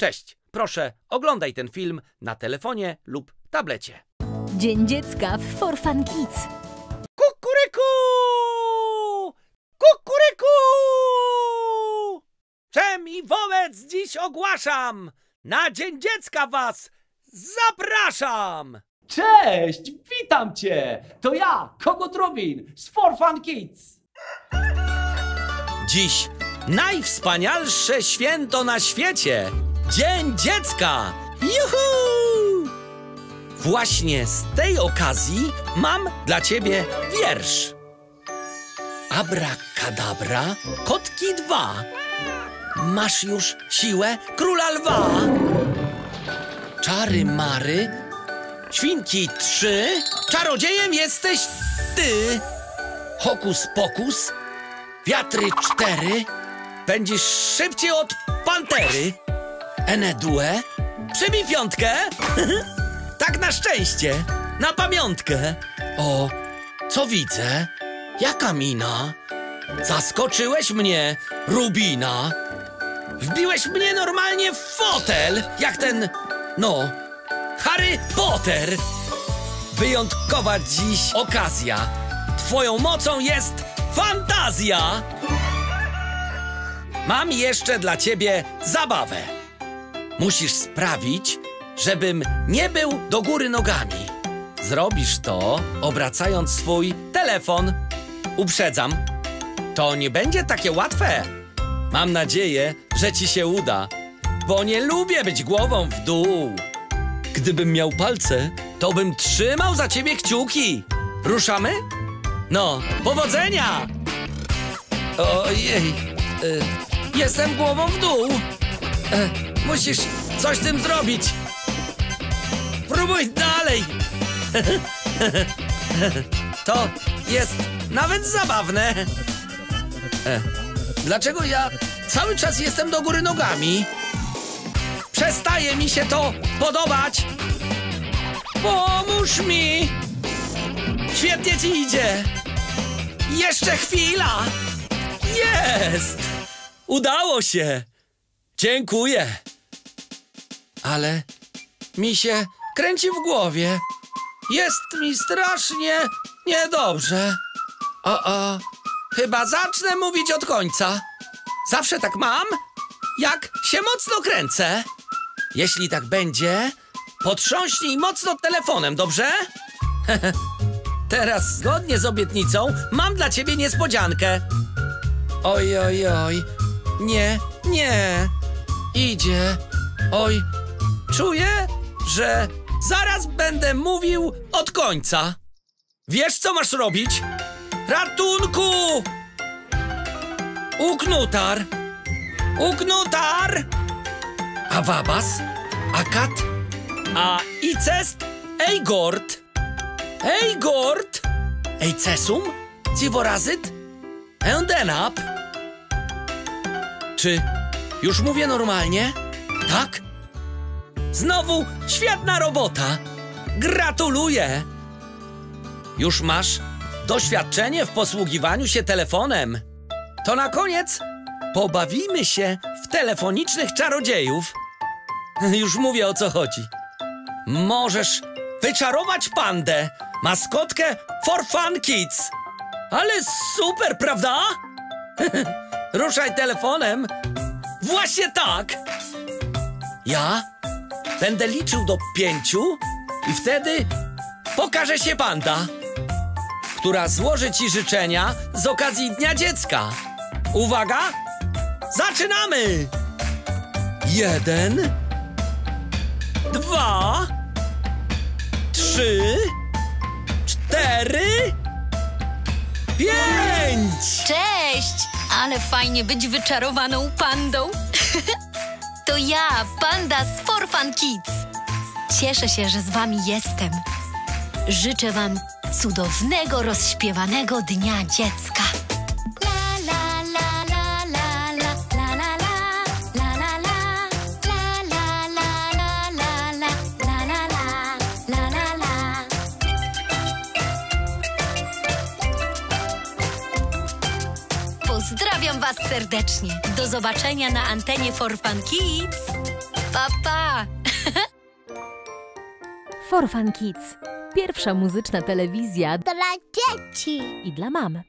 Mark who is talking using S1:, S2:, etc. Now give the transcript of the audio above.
S1: Cześć, proszę oglądaj ten film na telefonie lub tablecie.
S2: Dzień Dziecka w For Fun Kids.
S1: Kukuryku! Kukuryku! Czem i wobec dziś ogłaszam! Na Dzień Dziecka was zapraszam!
S3: Cześć, witam cię! To ja, Kogut Rubin z For Fun Kids.
S1: Dziś najwspanialsze święto na świecie Dzień Dziecka! Juhu! Właśnie z tej okazji mam dla ciebie wiersz. Abracadabra, kotki dwa. Masz już siłę króla lwa. Czary mary, świnki trzy. Czarodziejem jesteś ty. Hokus pokus, wiatry cztery. Będziesz szybciej od pantery. Enedue, przybij piątkę. tak na szczęście, na pamiątkę. O, co widzę? Jaka mina? Zaskoczyłeś mnie, Rubina. Wbiłeś mnie normalnie w fotel, jak ten, no, Harry Potter. Wyjątkowa dziś okazja. Twoją mocą jest fantazja. Mam jeszcze dla ciebie zabawę. Musisz sprawić, żebym nie był do góry nogami. Zrobisz to, obracając swój telefon. Uprzedzam, to nie będzie takie łatwe. Mam nadzieję, że ci się uda, bo nie lubię być głową w dół. Gdybym miał palce, to bym trzymał za ciebie kciuki. Ruszamy? No, powodzenia! Ojej, y, jestem głową w dół. E, musisz coś z tym zrobić. Próbuj dalej. To jest nawet zabawne. E, dlaczego ja cały czas jestem do góry nogami? Przestaje mi się to podobać. Pomóż mi. Świetnie ci idzie. Jeszcze chwila. Jest. Udało się. Dziękuję. Ale mi się kręci w głowie. Jest mi strasznie niedobrze. O, o, chyba zacznę mówić od końca. Zawsze tak mam, jak się mocno kręcę. Jeśli tak będzie, potrząśnij mocno telefonem, dobrze? Teraz, zgodnie z obietnicą, mam dla ciebie niespodziankę. Oj, oj, oj. Nie, nie. Idzie. Oj, czuję, że zaraz będę mówił od końca. Wiesz, co masz robić? Ratunku! Uknutar! Uknutar! A Wabas? A Icest? Ejgort! Ejgort! Ejcesum? Ciworazyt? Endenap? Czy już mówię normalnie? Tak? Znowu świetna robota! Gratuluję! Już masz doświadczenie w posługiwaniu się telefonem. To na koniec pobawimy się w telefonicznych czarodziejów. Już mówię o co chodzi. Możesz wyczarować pandę, maskotkę For Fun Kids. Ale super, prawda? Ruszaj telefonem. Właśnie tak. Ja będę liczył do pięciu i wtedy pokaże się panda, która złoży ci życzenia z okazji Dnia Dziecka. Uwaga! Zaczynamy! Jeden, dwa, trzy, cztery, pięć!
S2: Cześć! Ale fajnie być wyczarowaną pandą. to ja, panda z For Fun Kids. Cieszę się, że z wami jestem. Życzę wam cudownego, rozśpiewanego Dnia Dziecka. Was serdecznie. Do zobaczenia na antenie For Fun Kids. Pa, pa. For Fun Kids. Pierwsza muzyczna telewizja
S4: dla dzieci
S2: i dla mam.